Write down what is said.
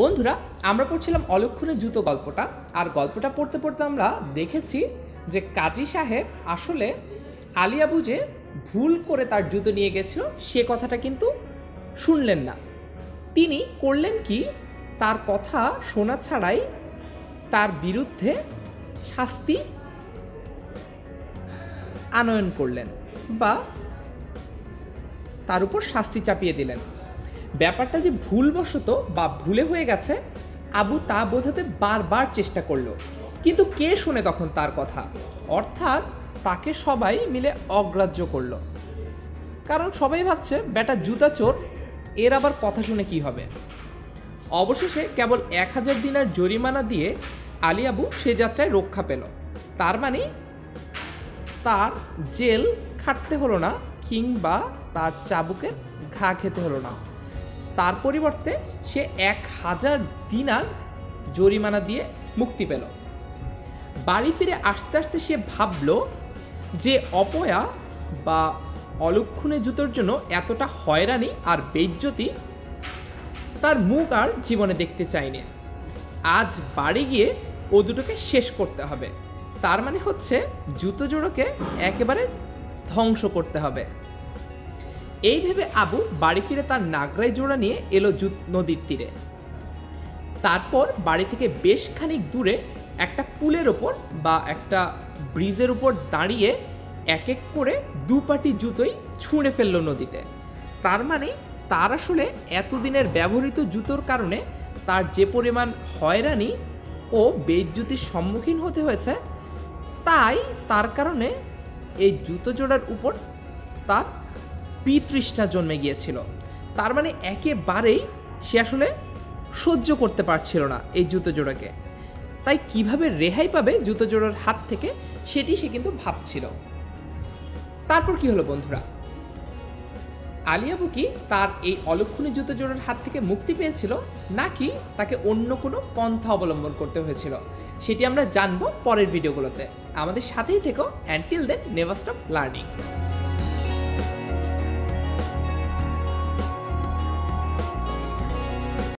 বন্ধুরা, আমরা পড়ছিলাম অলক্ষণের জুতো গল্পটা, আর গল্পটা পড়তে পড়তে আমরা দেখেছি যে কাজী সাহেব আসলে আলিয়া বুঝে ভুল করে তার জুতো নিয়ে গেছিল, সে কথাটা কিন্তু শুনলেন না। তিনি করলেন কি, তার কথা শোনা ছাড়াই তার বিরুদ্ধে শাস্তি আনয়ন করলেন বা তার উপর শাস্তি চাপিয়ে দিলেন। ব্যাপারটা যে ভুলবশত বা ভুলে হয়ে গেছে, আবু তা বোঝাতে বারবার চেষ্টা করল। কিন্তু কে শুনে তখন তার কথা? অর্থাৎ তাকে সবাই মিলে অগ্রাহ্য করল। কারণ সবাই ভাবছে, বেটা জুতা চোর, এর আবার কথা শুনে কি হবে? অবশেষে কেবল এক হাজার দিনার জরিমানা দিয়ে আলী আবু সে যাত্রায় রক্ষা পেল। তার মানে তার জেল খাটতে হলো না, কিংবা তার চাবুকের ঘা খেতে হলো না। তার পরিবর্তে সে এক হাজার দিনার জরিমানা দিয়ে মুক্তি পেল। বাড়ি ফিরে আসতে আসতে সে ভাবল যে অপয়া বা অলক্ষণে জুতোর জন্য এতটা হয়রানি আর বেজ্জতি তার মুখ আর জীবনে দেখতে চাইনি আজ বাড়ি গিয়ে ও দুটোকে শেষ করতে হবে। তার মানে হচ্ছে জুতো জোড়োকে একেবারে ধ্বংস করতে হবে। এই ভেবে আবু বাড়ি ফিরে তার নাগরাই জোড়া নিয়ে এলো জু- নদীর তীরে। তারপর বাড়ি থেকে বেশ খানিক দূরে একটা পুলের ওপর বা একটা ব্রিজের উপর দাঁড়িয়ে এক এক করে দু পাটি জুতোই ছুঁড়ে ফেলল নদীতে। তার মানে তার আসলে এতদিনের ব্যবহৃত জুতোর কারণে তার যে পরিমাণ হয়রানি ও বেজ্জুতির সম্মুখীন হতে হয়েছে, তাই তার কারণে এই জুতো জোড়ার উপর তার বিতৃষ্ণা জন্মে গিয়েছিল। তার মানে একেবারেই সে আসলে সহ্য করতে পারছিল না এই জুতো জোড়াকে তাই কীভাবে রেহাই পাবে জুতো জোড়ার হাত থেকে সেটি সে কিন্তু ভাবছিল। তারপর কি হলো বন্ধুরা? আলিয়া বুকি তার এই অলক্ষণী জুতো জোড়ার হাত থেকে মুক্তি পেয়েছিল, নাকি তাকে অন্য কোনো পন্থা অবলম্বন করতে হয়েছিল? সেটি আমরা জানব পরের ভিডিওগুলোতে। আমাদের সাথেই থেকো until then never stop learning